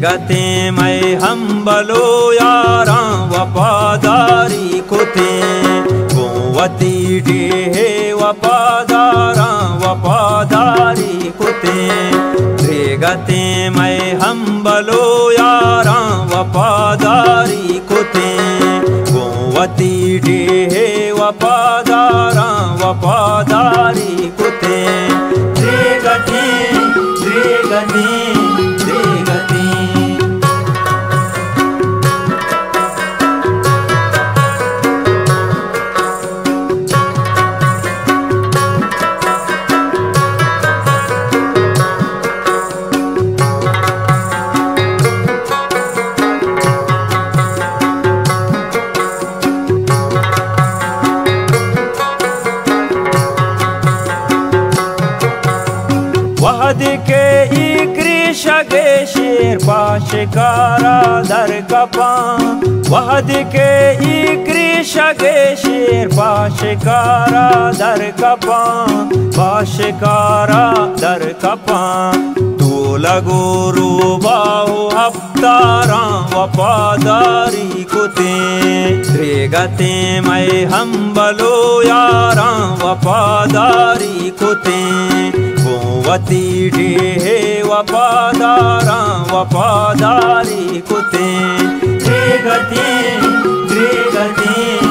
रेगते मैं हम बलो यारा वफादारी कुते। गोवती डे वफादारा वफादारी कुते। रेगते मैं हम बलो यारा वफादारी कुते। गोवती डे वफादारा वफादारी कुते। रेगते रेगते रेगते शगे शेर पाशिकारा दर कपा। वहद के इक्री शगे शेर पाशिकारा दर कपा। पाशिकारा दर कपा। तू लगो रूबाओ हफ्तारा वफादारी कुते। रेगते मैं हम बलो यारा वफादारी कुते। गोवती डे वफादारा वपादारी कुते। रेगते रेगते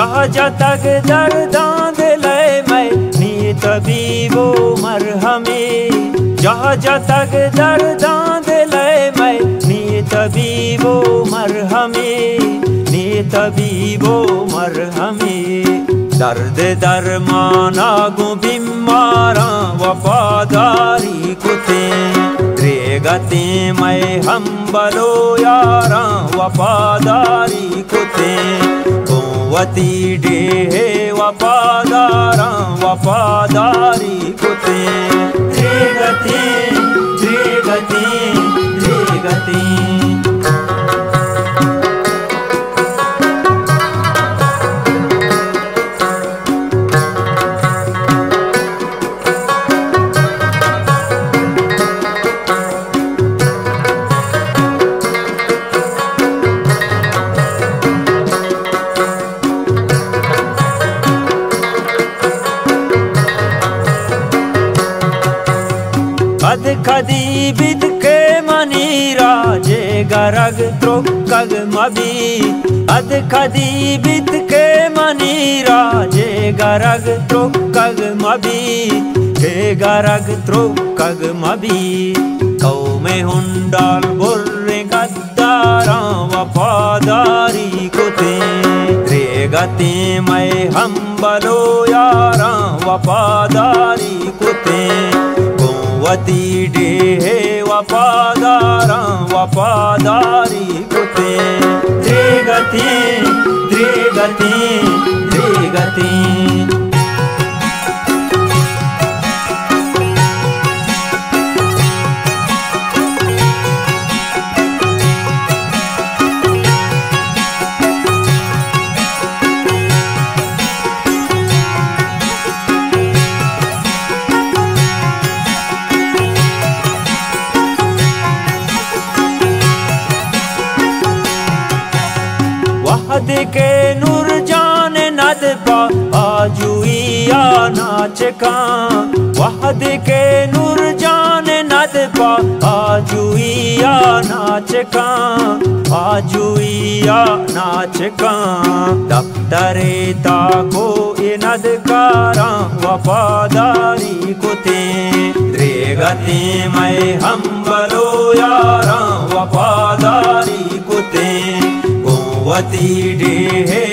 जहाज़ तक दर्दां दिले मैं नी तबीबो मरहमे जहाज़ तक दर्दां दिले मैं नी तबीबो मरहमे नी तबीबो मरहमे दर्द दरमाना गो बीमारा, वफादारी कुते रेगते मैं हम बलो यारा, वफादारी कुते वती डे वफादारा वफादारी खदी बिद के मनी राजे गरग त्रुकग मबी। अद खदी बिद के मनी राजे गरग त्रुकग मबी। हे गरग त्रुकग मबी। कौ में हुंडाल बुर्रे गद्दारा वफादारी वती डे वफादारा वफादारी। के नूर जान नद पा आजुइया नाच का। वहद के नूर जान नद पा आजुइया नाच का। आजुइया नाच का। दफ्तरे ताको इनद वफादारी कुते रेगते मैं हम बलो यारा, वफादारी कुते वती डे